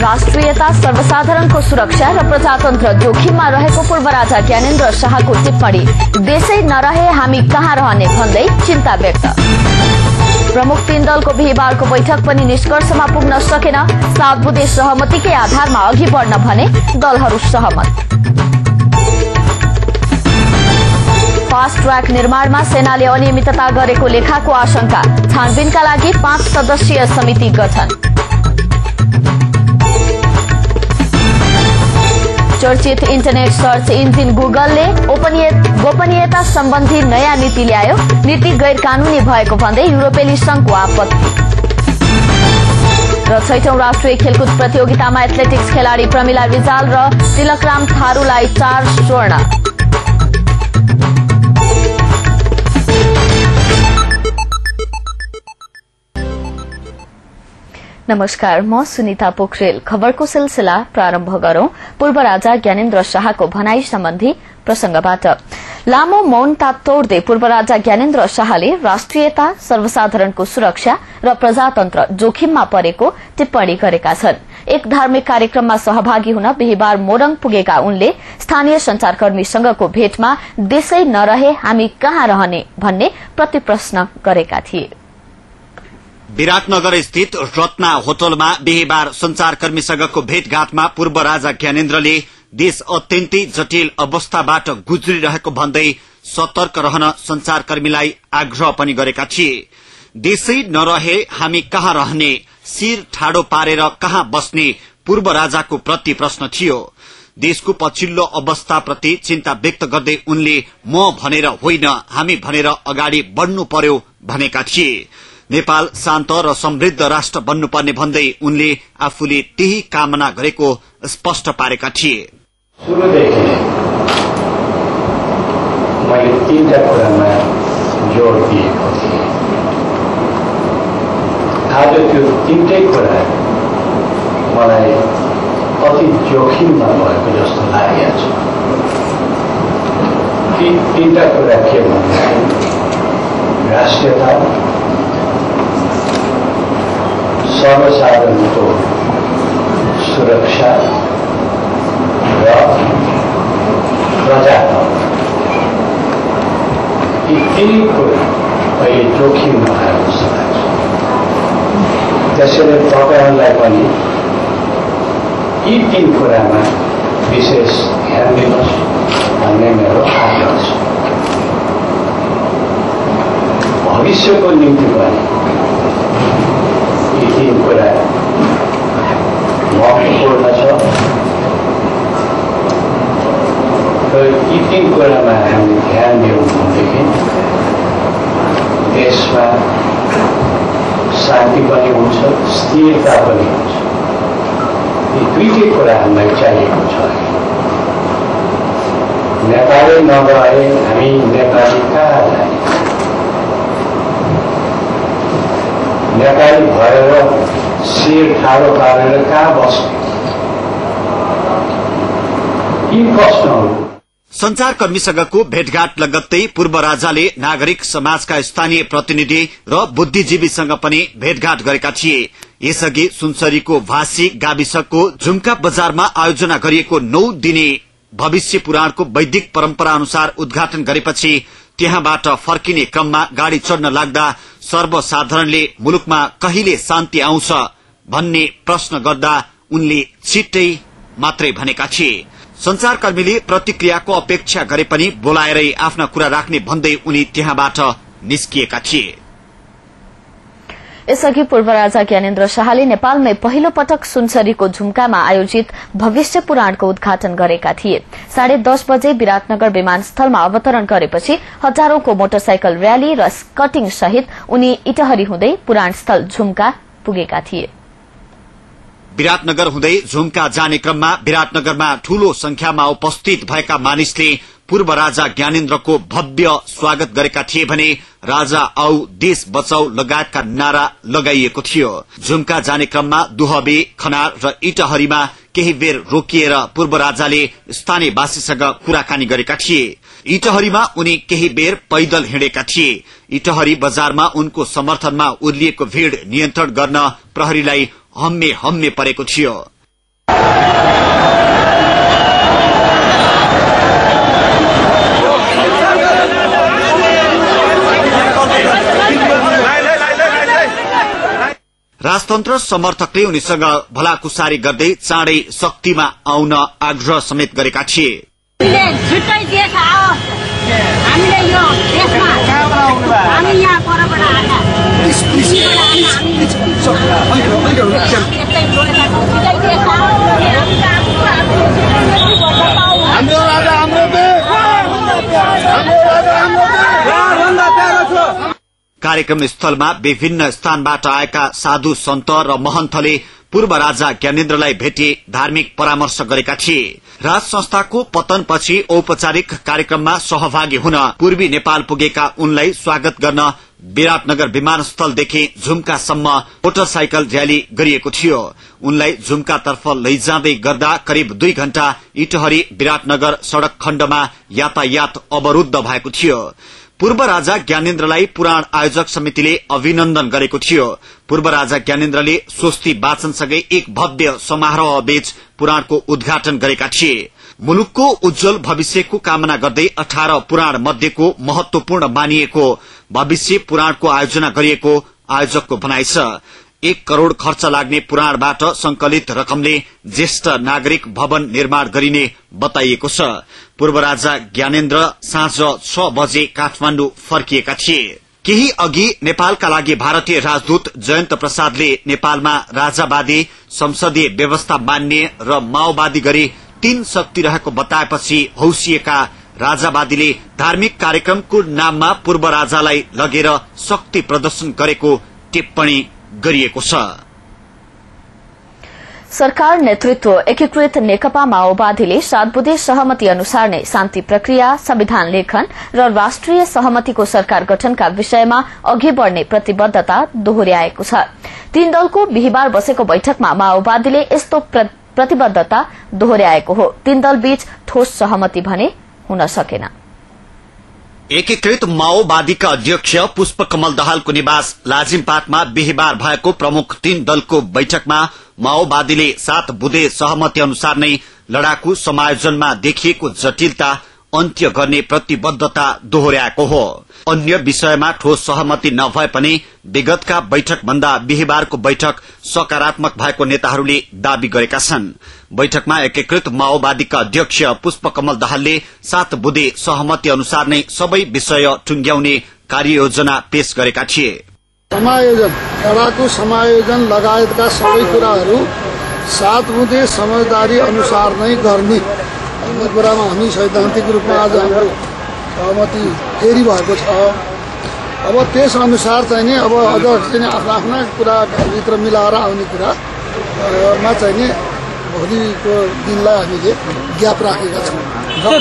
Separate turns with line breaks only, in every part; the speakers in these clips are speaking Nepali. राष्ट्रियता सर्वसाधारणको सुरक्षा र प्रजातन्त्र जोखिममा रहेको पूर्व राजा ज्ञानेन्द्र शाहको टिप्पणी देशै नरहे हामी कहाँ रहने भन्दै चिन्ता व्यक्त प्रमुख तीन दलको बिहिबारको बैठक पनि निष्कर्षमा पुग्न सकेन सात बुधे सहमतिकै आधारमा अघि बढ्न भने दलहरू सहमत फास्ट ट्र्याक निर्माणमा सेनाले अनियमितता गरेको लेखाको आशंका छानबिनका लागि पाँच सदस्यीय समिति गठन चर्चित इन्टरनेट सर्च इन्जिन गुगलले गोपनीयता सम्बन्धी नयाँ नीति ल्यायो नीति गैर कानूनी भएको भन्दै युरोपेली संघको आपत्ति र छैठौं राष्ट्रिय खेलकुद प्रतियोगितामा एथलेटिक्स खेलाड़ी प्रमिला रिजाल र तिलकराम थारूलाई चार स्वर्ण नमस्कार म सुनिता पोखरेल खबरको सिलसिला प्रारम्भ गरौं पूर्व राजा ज्ञानेन्द्र शाहको भनाई सम्बन्धी प्रसंगबाट लामो मौनता तोड्दै पूर्व राजा ज्ञानेन्द्र शाहले राष्ट्रियता सर्वसाधारणको सुरक्षा र प्रजातन्त्र जोखिममा परेको टिप्पणी गरेका छन् एक धार्मिक कार्यक्रममा सहभागी हुन बिहिबार मोरङ पुगेका उनले स्थानीय संचारकर्मीसँगको भेटमा देशै नरहे हामी कहाँ रहने भन्ने प्रतिप्रश्न गरेका थिए
विराटनगर स्थित रत्ना होटलमा बिहिबार संचारकर्मीसँगको भेटघाटमा पूर्व राजा ज्ञानेन्द्रले देश अत्यन्तै जटिल अवस्थाबाट गुज्रिरहेको भन्दै सतर्क रहन संचारकर्मीलाई आग्रह पनि गरेका थिए देशै नरहे हामी कहाँ रहने शिर ठाडो पारेर कहाँ बस्ने पूर्व राजाको प्रति प्रश्न थियो देशको पछिल्लो अवस्थाप्रति चिन्ता व्यक्त गर्दै उनले म भनेर होइन हामी भनेर अगाडि बढ़नु पर्यो भनेका थिए नेपाल शान्त र समृद्ध राष्ट्र बन्नुपर्ने भन्दै उनले आफूले त्यही कामना गरेको स्पष्ट पारेका थिए
मैले तिनवटा कुरामा जोड दिएको आज त्यो तिनटै कुरा मलाई अति जोखिममा भएको जस्तो लागेको छ ती तिनवटा कुरा के भन्दाखेरि राष्ट्रियता सर्वसाधन को सुरक्षा र प्रजा यिनको अहिले जोखिम नआएको जस्तो त्यसैले तपाईँहरूलाई पनि यी तिन कुरामा विशेष ध्यान दिनुहोस् भन्ने मेरो आग्रह छ भविष्यको निम्ति पनि विषय कुरा महत्त्वपूर्ण छ र यी तिन कुरामा ध्यान दियौँ भनेदेखि देशमा शान्ति पनि हुन्छ स्थिरता पनि हुन्छ यी दुईटै कुरा हामीलाई चाहिएको छ नेपालै नभए हामी नेपाली कहाँ जाने नेपाली भएर शिर ठाडो पारेर कहाँ बस्ने यी प्रश्नहरू
संचार कर्मीसँगको भेटघाट लगत्तै पूर्व राजाले नागरिक समाजका स्थानीय प्रतिनिधि र बुद्धिजीवीसँग पनि भेटघाट गरेका थिए यसअघि सुनसरीको भाषी गाविसको झुम्का बजारमा आयोजना गरिएको नौ दिने भविष्य पुराणको वैदिक परम्परा अनुसार उद्घाटन गरेपछि त्यहाँबाट फर्किने क्रममा गाड़ी चढ़न लाग्दा सर्वसाधारणले मुलुकमा कहिले शान्ति आउँछ भन्ने प्रश्न गर्दा उनले छिट्टै मात्रै भनेका थिए संचारकर्मीले प्रतिक्रियाको अपेक्षा गरे पनि बोलाएरै आफ्ना कुरा राख्ने भन्दै उनी त्यहाँबाट निस्किएका थिए
यसअघि पूर्व राजा ज्ञानेन्द्र शाहले नेपालमै पहिलो पटक सुनसरीको झुम्कामा आयोजित भविष्य पुराणको उद्घाटन गरेका थिए साढे दस बजे विराटनगर विमानस्थलमा अवतरण गरेपछि हजारौंको मोटरसाइकल र्याली र स्कटिङ सहित उनी इटहरी हुँदै पुराणस्थल झुम्का पुगेका थिए
विराटनगर हुँदै झुम्का जाने क्रममा विराटनगरमा ठूलो संख्यामा उपस्थित भएका मानिसले पूर्व राजा ज्ञानेन्द्रको भव्य स्वागत गरेका थिए भने राजा आऊ देश बचाउ लगायतका नारा लगाइएको थियो झुम्का जाने क्रममा दुहबे खनार र इटहरीमा केही बेर रोकिएर पूर्व राजाले स्थानीयवासीसँग कुराकानी गरेका थिए इटहरीमा उनी केही बेर पैदल हिँडेका थिए इटहरी बजारमा उनको समर्थनमा उर्लिएको भीड़ नियन्त्रण गर्न प्रहरीलाई हम्मे हम्मे परेको थियो राजतन्त्र समर्थकले उनीसँग भलाकुसारी गर्दै चाँडै शक्तिमा आउन आग्रह समेत गरेका थिए कार्यक्रम स्थलमा विभिन्न स्थानबाट आएका साधु सन्त र महन्तले पूर्व राजा ज्ञानेन्द्रलाई भेटी धार्मिक परामर्श गरेका थिए राज संस्थाको पतनपछि औपचारिक कार्यक्रममा सहभागी हुन पूर्वी नेपाल पुगेका उनलाई स्वागत गर्न विराटनगर विमानस्थलदेखि झुम्कासम्म मोटरसाइकल र्याली गरिएको थियो उनलाई झुम्कातर्फ लैजाँदै गर्दा करिब दुई घण्टा इटहरी विराटनगर सड़क खण्डमा यातायात अवरूद्ध भएको थियो पूर्व राजा ज्ञानेन्द्रलाई पुराण आयोजक समितिले अभिनन्दन गरेको थियो पूर्व राजा ज्ञानेन्द्रले स्वस्ति वाचनसँगै एक भव्य समारोह बीच पुराणको उद्घाटन गरेका थिए मुलुकको उज्जवल भविष्यको कामना गर्दै अठार पुराण मध्येको महत्वपूर्ण मानिएको भविष्य पुराणको आयोजना गरिएको आयोजकको भनाइ छ एक करोड़ खर्च लाग्ने पुराणबाट संकलित रकमले ज्येष्ठ नागरिक भवन निर्माण गरिने बताइएको छ पूर्व राजा ज्ञानेन्द्र साँझ छ बजे काठमाण्डु फर्किएका थिए केही अघि नेपालका लागि भारतीय राजदूत जयन्त प्रसादले नेपालमा राजावादी संसदीय व्यवस्था मान्ने र माओवादी गरी तीन शक्ति रहेको बताएपछि हौसिएका राजावादीले धार्मिक कार्यक्रमको नाममा पूर्व राजालाई लगेर शक्ति प्रदर्शन गरेको टिप्पणी गरिएको छ
सरकार नेतृत्व एकीकृत नेकपा माओवादीले सात बुधे सहमति अनुसार नै शान्ति प्रक्रिया संविधान लेखन र राष्ट्रिय सहमतिको सरकार गठनका विषयमा अघि बढ़ने प्रतिबद्धता दोहोर्याएको छ तीन दलको बिहिबार बसेको बैठकमा माओवादीले यस्तो प्रतिबद्धता दोहोर्याएको हो तीन दलबीच ठोस सहमति भने हुन सकेन
एकीकृत माओवादीका अध्यक्ष पुष्प कमल दाहालको निवास लाजिमपाटमा बिहिबार भएको प्रमुख तीन दलको बैठकमा माओवादीले सात बुधे सहमति अनुसार नै लडाकु समायोजनमा देखिएको जटिलता अन्त्य गर्ने प्रतिबद्धता दोहोर्याएको हो अन्य विषयमा ठोस सहमति नभए पनि विगतका बैठक भन्दा बिहिबारको बैठक सकारात्मक भएको नेताहरूले दावी गरेका छन् बैठकमा एकीकृत माओवादीका अध्यक्ष पुष्पकमल दाहालले सात बुधे सहमति अनुसार नै सबै विषय टुंग्याउने कार्ययोजना पेश गरेका
थिए समायोजन समायोजन लगायतका सबै कुराहरू सात बुधे समझदारी अनुसार नै गर्ने भन्ने कुरामा हामी सैद्धान्तिक रूपमा आज हाम्रो सहमति फेरि भएको छ अब त्यसअनुसार चाहिँ नि अब अझ चाहिँ आफ्ना आफ्ना कुराभित्र मिलाएर आउने कुरामा चाहिँ नि भोलिको दिनलाई हामीले ज्ञाप राखेका छौँ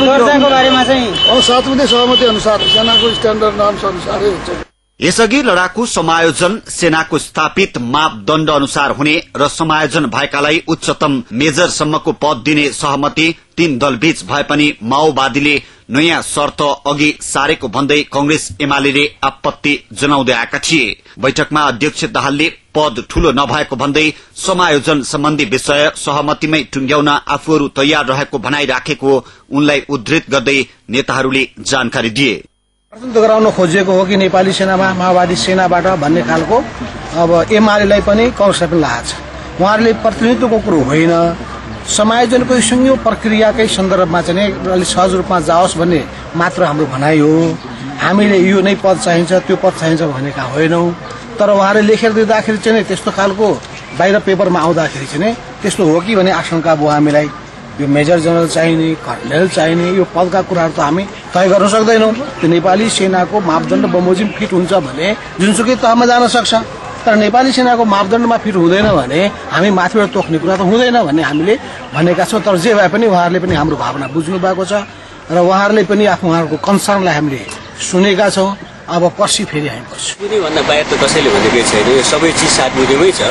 बजे सहमति अनुसार सेनाको स्ट्यान्डर्ड नर्म्स अनुसारै हुन्छ
यसअघि लड़ाकू समायोजन सेनाको स्थापित मापदण्ड अनुसार हुने र समायोजन भएकालाई उच्चतम मेजरसम्मको पद दिने सहमति तीन दलबीच भए पनि माओवादीले नयाँ शर्त अघि सारेको भन्दै कंग्रेस एमाले आपत्ति जनाउँदै आएका थिए बैठकमा अध्यक्ष दाहालले पद ठूलो नभएको भन्दै समायोजन सम्बन्धी विषय सहमतिमै टुंग्याउन आफूहरू तयार रहेको भनाई राखेको उनलाई उद्धृत गर्दै नेताहरूले जानकारी दिए
प्रचण्ड गराउन खोजिएको हो कि नेपाली सेनामा माओवादी सेनाबाट भन्ने खालको अब एमालेलाई पनि पनि लागेको छ उहाँहरूले प्रतिनिधित्वको कुरो होइन समायोजनको सङ्घीय प्रक्रियाकै सन्दर्भमा चाहिँ अलिक सहज रूपमा जाओस् भन्ने मात्र हाम्रो भनाइ हो हामीले यो नै पद चाहिन्छ त्यो पद चाहिन्छ भनेका होइनौँ तर उहाँले लेखेर दिँदाखेरि चाहिँ त्यस्तो खालको बाहिर पेपरमा आउँदाखेरि चाहिँ त्यस्तो हो कि भन्ने आशंका भयो हामीलाई यो मेजर जनरल चाहिने कर्नेल चाहिने यो पदका कुराहरू त हामी तय गर्न सक्दैनौँ त्यो नेपाली सेनाको मापदण्ड बमोजिम फिट हुन्छ भने जुनसुकै तहमा जान सक्छ तर नेपाली सेनाको मापदण्डमा फिट हुँदैन भने हामी माथिबाट तोक्ने कुरा त हुँदैन भन्ने हामीले भनेका छौँ तर जे भए पनि उहाँहरूले पनि हाम्रो भावना बुझ्नु भएको छ र उहाँहरूले पनि आफ्नो उहाँहरूको कन्सर्नलाई हामीले सुनेका छौँ अब पर्सि फेरि हामी पर्छ
भन्दा बाहेक त कसैले भनेकै छैन यो सबै चिज सात बुधेमै छ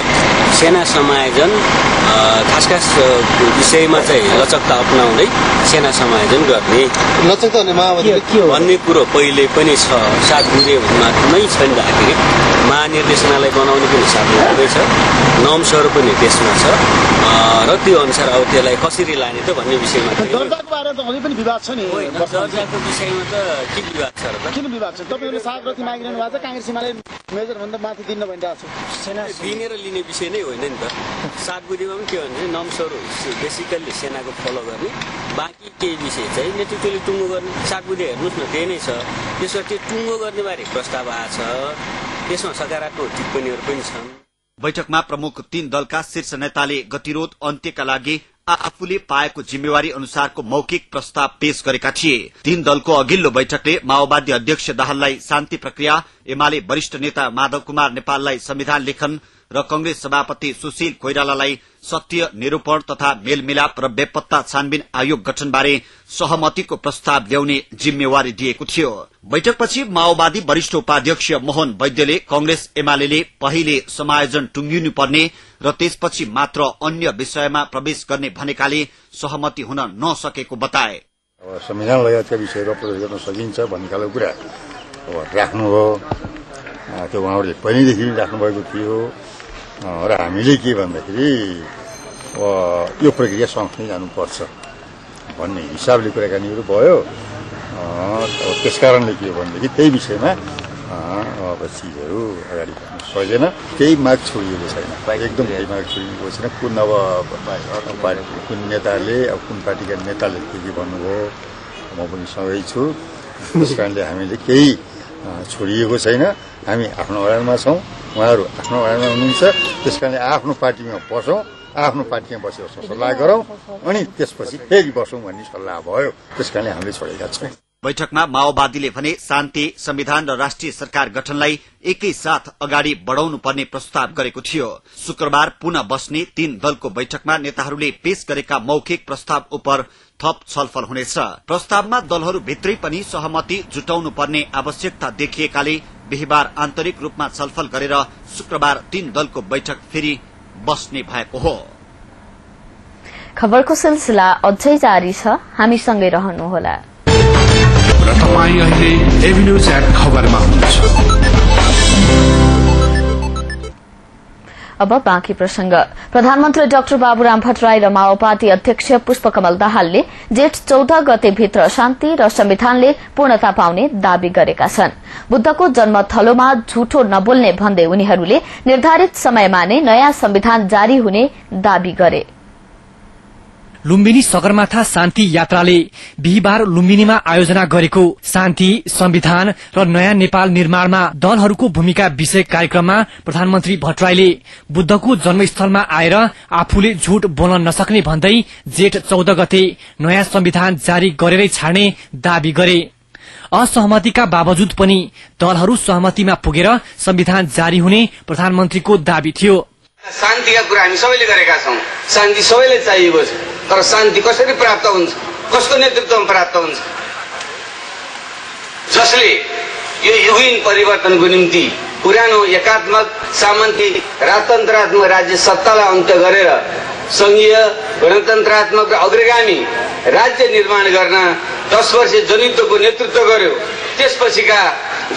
सेना समायोजन खास खास विषयमा चाहिँ लचकता अप्नाउँदै सेना समायोजन गर्ने लचकता भन्ने कुरो पहिले पनि छ साथ सात बुधेमा कुनै छैन भन्दाखेरि महानिर्देशनालय बनाउने पनि सात बुधेमै छ नम्सहरू पनि त्यसमा छ र त्यो अनुसार अब त्यसलाई कसरी लाने त भन्ने विषयमा विवाद छ नि विवाद छ र किन विवाद छ सागरथी मागिरहनु भएको छ काङ्ग्रेस हिमालय
मेजरभन्दा माथि दिन भनिरहेको छु सेना दिनेर
लिने विषय नै होइन नि त सागबुदीमा पनि के भन्छ नम्सहरू बेसिकल्ली सेनाको फलो गर्ने बाँकी केही विषय चाहिँ नेतृत्वले टुङ्गो गर्ने सागबुदी हेर्नुहोस् न त्यही नै छ त्यसमा त्यो टुङ्गो बारे प्रस्ताव आएको छ त्यसमा सकारात्मक टिप्पणीहरू पनि छन् बैठकमा प्रमुख तीन दलका शीर्ष नेताले गतिरोध अन्त्यका लागि आफूले पाएको जिम्मेवारी अनुसारको मौखिक प्रस्ताव पेश गरेका थिए तीन दलको अघिल्लो बैठकले माओवादी अध्यक्ष दाहाललाई शान्ति प्रक्रिया एमाले वरिष्ठ नेता माधव कुमार नेपाललाई संविधान लेखन र कंग्रेस सभापति सुशील कोइरालालाई सत्य निरूपण तथा मेलमिलाप र बेपत्ता छानबिन आयोग गठनबारे सहमतिको प्रस्ताव ल्याउने जिम्मेवारी दिएको थियो बैठकपछि माओवादी वरिष्ठ उपाध्यक्ष मोहन वैद्यले कंग्रेस एमाले पहिले समायोजन टुंगिनु पर्ने र त्यसपछि मात्र अन्य विषयमा प्रवेश गर्ने भनेकाले सहमति हुन नसकेको बताए
संविधान लगायतका विषयमा प्रवेश गर्न सकिन्छ भन्ने खालको कुरा राख्नुभयो त्यो उहाँहरूले पहिल्यैदेखि राख्नुभएको थियो र हामीले के भन्दाखेरि यो प्रक्रिया सँगसँगै जानुपर्छ भन्ने हिसाबले कुराकानीहरू भयो त्यस कारणले के हो भनेदेखि त्यही विषयमा अब चिजहरू अगाडि बढ्नु सकेन केही माग छोडिएको छैन एकदम केही माग छोडिएको छैन कुन अब कुन नेताले अब कुन पार्टीका नेताले के के भन्नुभयो म पनि सँगै छु त्यस कारणले हामीले केही छोडिएको छैन हामी आफ्नो अडानमा छौँ उहाँहरू आफ्नो अडानमा हुनुहुन्छ त्यस कारणले आफ्नो पार्टीमा बसौँ आफ्नो पार्टीमा बसेर सल्लाह गरौँ अनि त्यसपछि फेरि बसौँ भन्ने सल्लाह भयो त्यस कारणले हामीले छोडेका छौँ
बैठकमा माओवादीले भने शान्ति संविधान र राष्ट्रिय सरकार गठनलाई एकैसाथ अगाडि बढ़ाउनु पर्ने प्रस्ताव गरेको थियो शुक्रबार पुनः बस्ने तीन दलको बैठकमा नेताहरूले पेश गरेका मौखिक प्रस्ताव उप थप छलफल हुनेछ प्रस्तावमा दलहरूभित्रै पनि सहमति जुटाउनु पर्ने आवश्यकता देखिएकाले बिहिबार आन्तरिक रूपमा छलफल गरेर शुक्रबार तीन दलको बैठक फेरि बस्ने भएको हो
खबरको सिलसिला अझै जारी छ हामीसँगै रहनुहोला
र एभिन्यू च्याट खबरमा हुनुहुन्छ
अब बाँकी प्रसंग प्रधानमन्त्री डाक्टर बाबुराम भट्टराई र माओवादी अध्यक्ष पुष्पकमल दाहालले जेठ चौध गते भित्र शान्ति र संविधानले पूर्णता पाउने दावी गरेका छन् बुद्धको जन्मथलोमा झूठो नबोल्ने भन्दै उनीहरूले निर्धारित समयमा नै नयाँ संविधान जारी हुने दावी गरे
लुम्बिनी सगरमाथा शान्ति यात्राले बिहिबार लुम्बिनीमा आयोजना गरेको शान्ति संविधान र नयाँ नेपाल निर्माणमा दलहरूको भूमिका विषय कार्यक्रममा प्रधानमन्त्री भट्टराईले बुद्धको जन्मस्थलमा आएर आफूले झूट बोल्न नसक्ने भन्दै जेठ चौध गते नयाँ संविधान जारी गरेरै छाड्ने दावी गरे असहमतिका बावजुद पनि दलहरू सहमतिमा पुगेर संविधान जारी हुने प्रधानमन्त्रीको दावी थियो
शान्तिका कुरा हामी सबैले गरेका छौँ शान्ति सबैले चाहिएको छ तर शान्ति कसरी प्राप्त हुन्छ कसको नेतृत्वमा प्राप्त हुन्छ जसले यो युगिन परिवर्तनको निम्ति पुरानो एकात्मक सामन्ती राजतन्त्रात्मक राज्य सत्तालाई अन्त्य गरेर सङ्घीय गणतन्त्रात्मक र अग्रगामी राज्य निर्माण गर्न दस वर्ष जनयुद्धको नेतृत्व गर्यो त्यसपछिका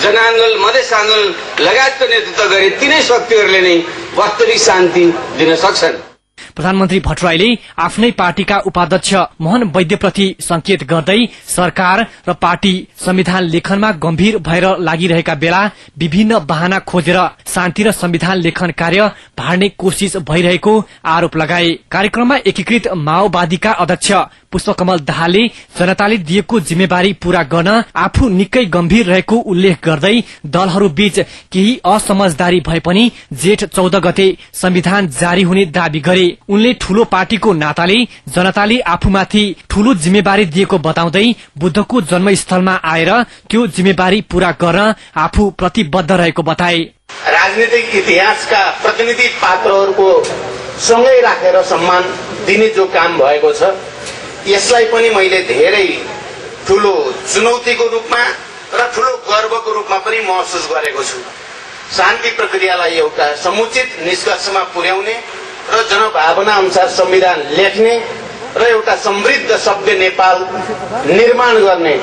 जनआन्दोलन मधेस आन्दोलन लगायतको नेतृत्व गरे तिनै शक्तिहरूले नै वास्तविक शान्ति दिन सक्छन्
प्रधानमन्त्री भट्टराईले आफ्नै पार्टीका उपाध्यक्ष मोहन वैद्यप्रति संकेत गर्दै सरकार र पार्टी संविधान लेखनमा गम्भीर भएर लागिरहेका बेला विभिन्न वाहना खोजेर शान्ति र संविधान लेखन कार्य भाड्ने कोशिश भइरहेको आरोप लगाए कार्यक्रममा एकीकृत माओवादीका अध्यक्ष पुष्पकमल दाहालले जनताले दिएको जिम्मेवारी पूरा गर्न आफू निकै गम्भीर रहेको उल्लेख गर्दै दलहरूबीच केही असमझदारी भए पनि जेठ चौध गते संविधान जारी हुने दावी गरे उनले ठूलो पार्टीको नाताले जनताले आफूमाथि ठूलो जिम्मेवारी दिएको बताउँदै बुद्धको जन्मस्थलमा आएर त्यो जिम्मेवारी पूरा गर्न आफू प्रतिबद्ध रहेको बताए
राजनीतिक इतिहासका प्रतिनिधि पात्रहरूको सँगै राखेर सम्मान दिने जो काम भएको छ यसलाई पनि मैले धेरै ठुलो चुनौतीको रूपमा र ठुलो गर्वको रूपमा पनि महसुस गरेको छु शान्ति प्रक्रियालाई एउटा समुचित निष्कर्षमा पुर्याउने र जनभावना अनुसार संविधान लेख्ने र एउटा समृद्ध सभ्य नेपाल निर्माण गर्ने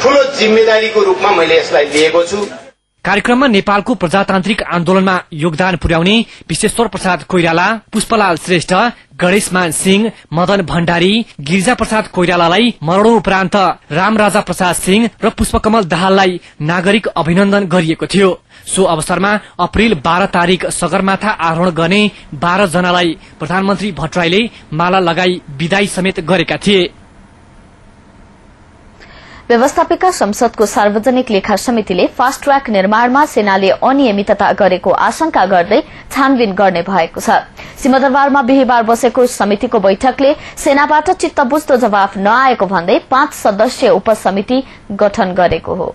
ठुलो जिम्मेदारीको रूपमा मैले यसलाई लिएको छु
कार्यक्रममा नेपालको प्रजातान्त्रिक आन्दोलनमा योगदान पुर्याउने विश्वेश्वर प्रसाद कोइराला पुष्पलाल श्रेष्ठ गणेशमान सिंह मदन भण्डारी गिरिजा प्रसाद कोइरालालाई मरणो उपरान्त रामराजा प्रसाद सिंह र पुष्पकमल दाहाललाई नागरिक अभिनन्दन गरिएको थियो सो अवसरमा अप्रेल बाह्र तारिक सगरमाथा आरोहण गर्ने बाह्र जनालाई प्रधानमन्त्री भट्टराईले माला लगाई विदाई समेत गरेका थिए
व्यवस्थापिका संसदको सार्वजनिक लेखा समितिले फास्ट ट्र्याक निर्माणमा सेनाले अनियमितता गरेको आशंका गर्दै छानबिन गर्ने भएको छ सिंहदरबारमा बिहिबार बसेको समितिको बैठकले सेनाबाट चित्तबुझ्दो जवाफ नआएको भन्दै पाँच सदस्यीय उपसमिति गठन गरेको हो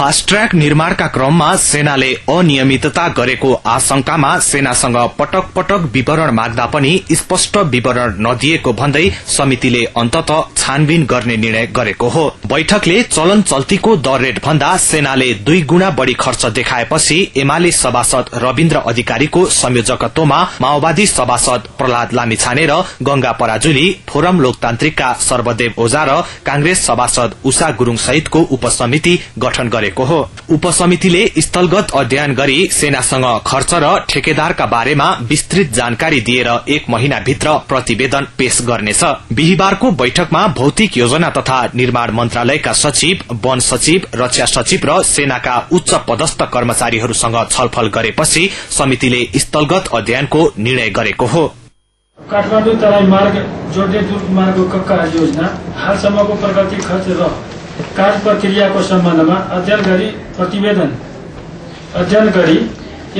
का निर्माणका क्रममा सेनाले अनियमितता गरेको आशंकामा सेनासँग पटक पटक विवरण माग्दा पनि स्पष्ट विवरण नदिएको भन्दै समितिले अन्तत छानबिन गर्ने निर्णय गरेको हो बैठकले चलन चल्तीको दर रेट भन्दा सेनाले दुई गुणा बढ़ी खर्च देखाएपछि एमाले सभासद रविन्द्र अधिकारीको संयोजकत्वमा माओवादी सभासद प्रहलाद लामिछाने र गंगा पराजुली फोरम लोकतान्त्रिकका सर्वदेव ओझा र कांग्रेस सभासद उषा गुरूङ सहितको उपसमिति गठन कर गरेको हो उपसमितिले स्थलगत अध्ययन गरी सेनासँग खर्च र ठेकेदारका बारेमा विस्तृत जानकारी दिएर एक महिनाभित्र प्रतिवेदन पेश गर्नेछ बिहिबारको बैठकमा भौतिक योजना तथा निर्माण मन्त्रालयका सचिव वन सचिव रक्षा सचिव र सेनाका उच्च पदस्थ कर्मचारीहरूसँग छलफल गरेपछि समितिले स्थलगत अध्ययनको निर्णय गरेको हो
काठमाडौँ तराई मार्ग जोड्ने मार्ग कक्का योजना हालसम्मको प्रगति खर्च र कार्य प्रक्रियाको सम्बन्धमा अध्ययन गरी प्रतिवेदन अध्ययन गरी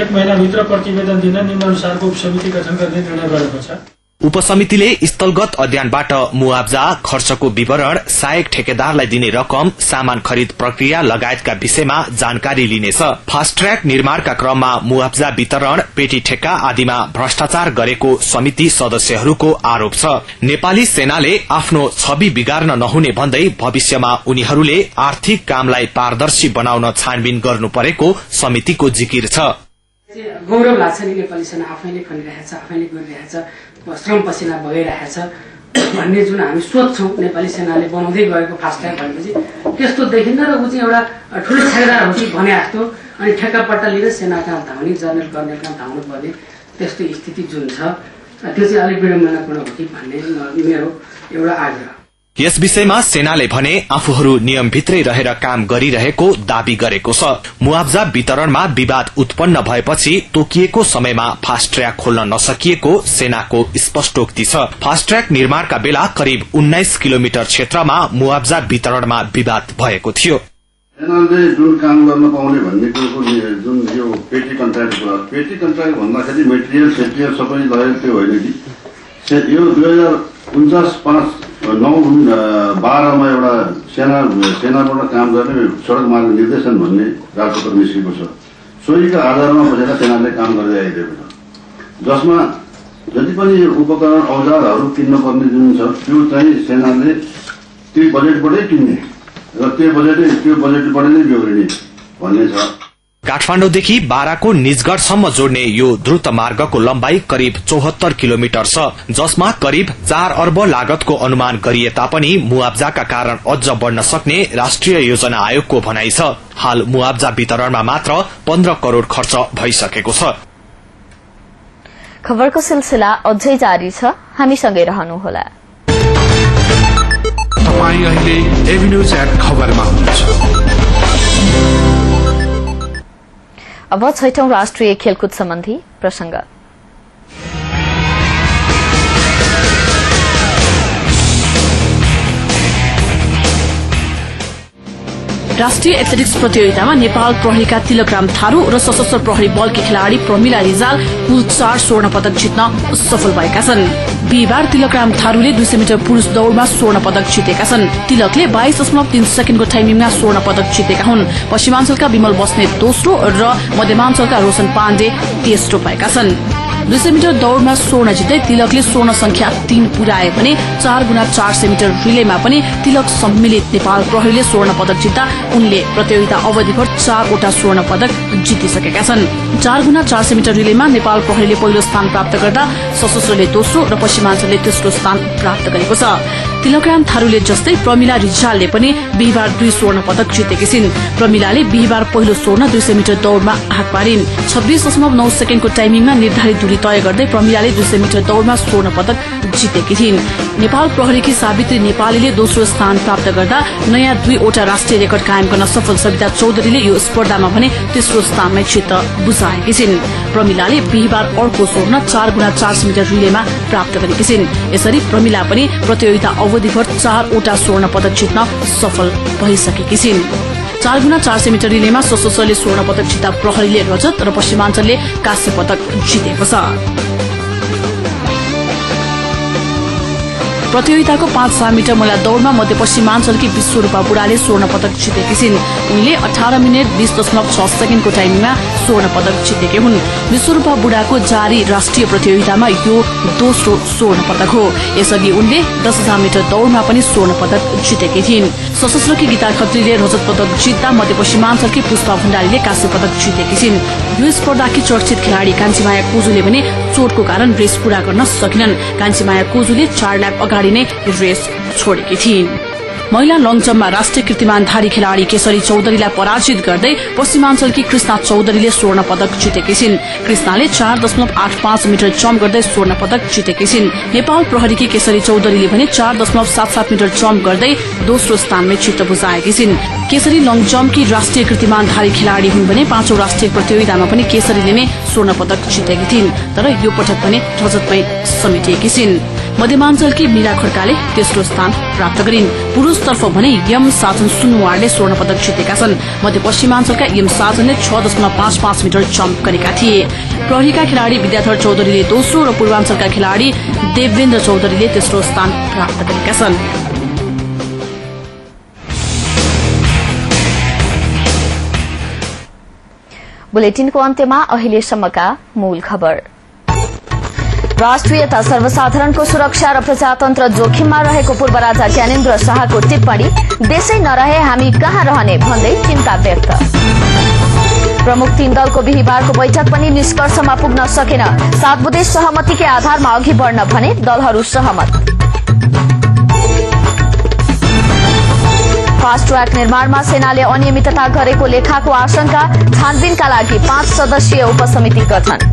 एक महिनाभित्र प्रतिवेदन दिन निम्नानुसारको उपसमिति गठन गर्ने निर्णय
गरेको छ
उपसमितिले स्थलगत अध्ययनबाट मुआब्जा खर्चको विवरण सहायक ठेकेदारलाई दिने रकम सामान खरिद प्रक्रिया लगायतका विषयमा जानकारी लिनेछ फास्ट ट्र्याक निर्माणका क्रममा मुआवजा वितरण पेटी ठेक्का आदिमा भ्रष्टाचार गरेको समिति सदस्यहरूको आरोप छ नेपाली सेनाले आफ्नो छवि बिगार्न नहुने भन्दै भविष्यमा उनीहरूले आर्थिक कामलाई पारदर्शी बनाउन छानबिन गर्नु परेको समितिको जिकिर छ
गौरव लाग्छ नि नेपाली सेना आफैले आफैले गरिरहेछ श्रम पसिना भइरहेछ भन्ने जुन हामी सोध्छौँ नेपाली सेनाले बनाउँदै गएको फास्ट फास्ट्याग भनेपछि त्यस्तो देखिन्न र ऊ चाहिँ एउटा ठुलो छेडा हो कि भने जस्तो अनि ठेक्कापट्टा लिएर सेना कहाँ धाउने जर्नल गर्ने कहाँ धाउनुपर्ने त्यस्तो स्थिति जुन छ त्यो चाहिँ अलिक विडम्बनापूर्ण हो कि भन्ने मेरो एउटा आग्रह
यस विषयमा सेनाले भने आफूहरू नियमभित्रै रहेर काम गरिरहेको दावी गरेको छ मुआब्जा वितरणमा विवाद उत्पन्न भएपछि तोकिएको समयमा फास्ट ट्र्याक खोल्न नसकिएको सेनाको स्पष्टोक्ति छ फास्ट ट्र्याक निर्माणका बेला करिब उन्नाइस किलोमिटर क्षेत्रमा मुआब्जा वितरणमा विवाद भएको थियो
सेनाले जुन काम गर्न पाउने भन्ने जुन यो पेटी कन्ट्राक्ट पेटी कन्ट्राक्ट भन्दाखेरि मेटेरियल सेटेरियल सबै त्यो होइन कि यो दुई हजार उन्चास पाँच नौ बाह्रमा एउटा सेना सेनाबाट काम गर्ने सडक मार्ग निर्देशन भन्ने राजपत्र निस्केको छ सोहीका आधारमा बसेर सेनाले काम गर्दै आइरहेको छ जसमा जति पनि उपकरण औजारहरू किन्नुपर्ने जुन छ त्यो चाहिँ सेनाले त्यही बजेटबाटै किन्ने र त्यो बजेटै त्यो बजेटबाट नै बिहोरिने भन्ने छ
काठमाडौँदेखि बाराको निजगढसम्म जोड्ने यो द्रुत मार्गको लम्बाई करिब चौहत्तर किलोमिटर छ जसमा करिब चार अर्ब लागतको अनुमान गरिए तापनि मुआब्जाका कारण अझ बढ़न सक्ने राष्ट्रिय योजना आयोगको भनाइ छ हाल मुआब्जा वितरणमा मात्र पन्ध्र करोड़ खर्च भइसकेको छ
खबरको सिलसिला अझै जारी छ हामीसँगै रहनुहोला
अहिले खबरमा
अब छैठौं राष्ट्रिय खेलकुद सम्बन्धी प्रसंग
राष्ट्रिय एथलेटिक्स प्रतियोगितामा नेपाल प्रहरीका तिलकराम थारू र सशस्त्र प्रहरी बलकी खेलाड़ी प्रमिला रिजाल कुल चार स्वर्ण पदक जित्न सफल भएका छन् बिहिबार तिलकराम थारूले दुई सय मिटर पुरूष दौड़मा स्वर्ण पदक जितेका छन् तिलकले बाइस दशमलव तीन सेकेन्डको टाइमिङमा स्वर्ण पदक जितेका हुन् पश्चिमाञ्चलका विमल बस्ने दोस्रो र मध्यमाञ्चलका रोशन पाण्डे तेस्रो पाएका छन् दुई सय मिटर दौड़मा स्वर्ण जित्दै तिलकले स्वर्ण संख्या तीन पुर्याए भने चार गुणा चार सय मिटर रिलेमा पनि तिलक सम्मिलित नेपाल प्रहरीले स्वर्ण पदक जित्दा उनले प्रतियोगिता अवधिभर चारवटा स्वर्ण पदक जितिसकेका छन् चार गुणा चार सय मिटर रिलेमा नेपाल प्रहरीले पहिलो स्थान प्राप्त गर्दा सशस्त्रले दोस्रो र पश्चिमाञ्चलले तेस्रो स्थान प्राप्त गरेको छ तिलकराम थारूले जस्तै प्रमिला रिजालले पनि बिहिबार दुई स्वर्ण पदक जितेकी छिन् प्रमिलाले बिहिबार पहिलो स्वर्ण दुई सय मिटर दौड़मा हात पारिन् छब्बीस दशमलव नौ सेकेण्डको टाइमिङमा निर्धारित दूरी तय गर्दै प्रमिलाले दुई सय मिटर दौड़मा स्वर्ण पदक जितेकी थिइन् नेपाल प्रहरीकी सावित्री नेपालीले दोस्रो स्थान प्राप्त गर्दा नयाँ दुईवटा राष्ट्रिय रेकर्ड कायम गर्न सफल सविता चौधरीले यो स्पर्धामा भने तेस्रो स्थानमै चित्त बुझाएकी छिन् प्रमिलाले बिहिबार अर्को स्वर्ण चार गुणा चार सय मिटर रिलेमा प्राप्त गरेकी छिन् यसरी प्रमिला पनि प्रतियोगिता अवधिभर चारवटा स्वर्ण पदक जित्न सफल भइसकेकी छिन् चार गुणा चार सय मिटर रिलेमा सशस्त्रले स्वर्ण पदक जित्दा प्रहरीले रजत र पश्चिमाञ्चलले काँस्य पदक जितेको छ प्रतियोगिताको पाँच सय मिटर महिला दौड़मा मध्यपश्चिमाञ्चलकी विश्वरूपा बुढाले स्वर्ण पदक जितेकी छिन् उनले अठार मिनट बीस दशमलव छ सेकेन्डको टाइमिङमा स्वर्ण पदक जितेकी हुन् विश्वरूपा बुढाको जारी राष्ट्रिय प्रतियोगितामा यो दोस्रो स्वर्ण पदक हो यसअघि उनले दस हजार मिटर दौड़मा पनि स्वर्ण पदक जितेकी थिइन् सशस्त्रकी गीता खत्रीले रजत पदक जित्दा मध्यपश्चिमाञ्चलकी पुष्पा भण्डारीले काँस्य पदक जितेकी छिन् यो स्पर्धाकी चर्चित खेलाड़ी कान्छीमाया कोजुले भने चोटको कारण रेस पूरा गर्न सकेनन् कान्छीमाया कोजुले चार लाख अगाडि अगाडि नै रेस छोडेकी थिइन् महिला लङ जम्पमा राष्ट्रिय धारी खेलाड़ी केशरी चौधरीलाई पराजित गर्दै पश्चिमाञ्चलकी कृष्णा चौधरीले स्वर्ण पदक जितेकी छिन् कृष्णाले चार दशमलव आठ पाँच मिटर जम्प गर्दै स्वर्ण पदक जितेकी छिन् नेपाल प्रहरीकी केशरी चौधरीले भने चार दशमलव सात सात मिटर जम्प गर्दै दोस्रो स्थानमै चित्त बुझाएकी छिन् केशरी लङ जम्पकी राष्ट्रिय कीर्तिमानधारी खेलाड़ी हुन् भने पाँचौं राष्ट्रिय प्रतियोगितामा पनि केशरीले नै स्वर्ण पदक जितेकी थिइन् तर यो पटक भने रजतमै समेटिएकी छिन् मध्यमाञ्चलकी मीरा खड्काले तेस्रो स्थान प्राप्त गरिन् पुरूषतर्फ भने यम साजन सुनवारले स्वर्ण पदक जितेका छन् मध्यपश्चिमाञ्चलका यम साजनले छ दशमलव पाँच पाँच मिटर जम्प गरेका थिए प्रहरीका खेलाड़ी विद्याधर चौधरीले दोस्रो र पूर्वाञ्चलका खेलाड़ी देवेन्द्र चौधरीले तेस्रो स्थान प्राप्त गरेका छन्
बुलेटिनको अन्त्यमा अहिलेसम्मका मूल खबर राष्ट्रियता सर्वसाधारणको सुरक्षा र प्रजातन्त्र जोखिममा रहेको पूर्व राजा ज्ञानेन्द्र शाहको टिप्पणी देशै नरहे हामी कहाँ रहने भन्दै चिन्ता व्यक्त प्रमुख तीन दलको बिहिबारको बैठक पनि निष्कर्षमा पुग्न सकेन सात बुधे सहमतिकै आधारमा अघि बढ्न भने दलहरू सहमत फास्ट ट्र्याक निर्माणमा सेनाले अनियमितता गरेको लेखाको आशंका छानबिनका लागि पाँच सदस्यीय उपसमिति गठन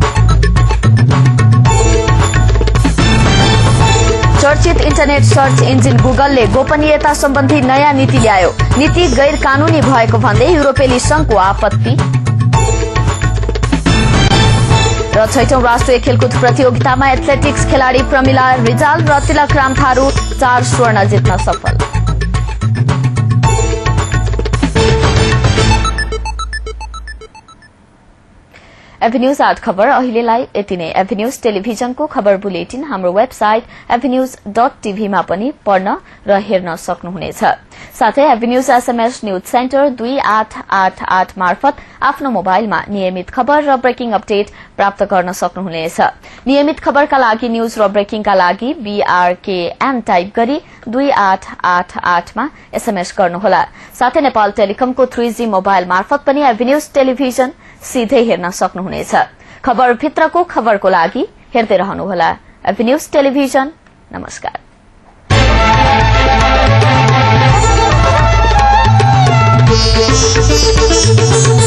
चर्चित इन्टरनेट सर्च इन्जिन गुगलले गोपनीयता सम्बन्धी नयाँ नीति ल्यायो नीति गैर कानूनी भएको भन्दै युरोपेली संघको आपत्ति र छैठौं राष्ट्रिय खेलकुद प्रतियोगितामा एथलेटिक्स खेलाड़ी प्रमिला रिजाल र तिलक राम थारू चार स्वर्ण जित्न सफल एभिन्यूज आठ खबर अहिलेलाई यति नै टेलिभिजनको खबर बुलेटिन हाम्रो वेबसाइट एभिन्यूज डट टीभीमा पनि पढ्न र हेर्न सक्नुहुनेछ साथै एभिन्यूज एसएमएस न्यूज सेन्टर दुई आठ आठ आठ मार्फत आफ्नो मोबाइलमा नियमित खबर र ब्रेकिङ अपडेट प्राप्त गर्न सक्नुहुनेछ नियमित खबरका लागि न्यूज र ब्रेकिङका लागि बीआरकेएम टाइप गरी दुई आठ आठ आठमा एसएमएस गर्नुहोला साथै नेपाल टेलिकमको थ्री जी मोबाइल मार्फत पनि एभिन्यूज टेलिभिजन सीधै हेर्न सक्नुहुनेछ खबर भित्रको खबरको लागि हेर्दै रहनुहोला न्यूज टेलिभिजन नमस्कार Thank you.